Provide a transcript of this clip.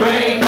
rain.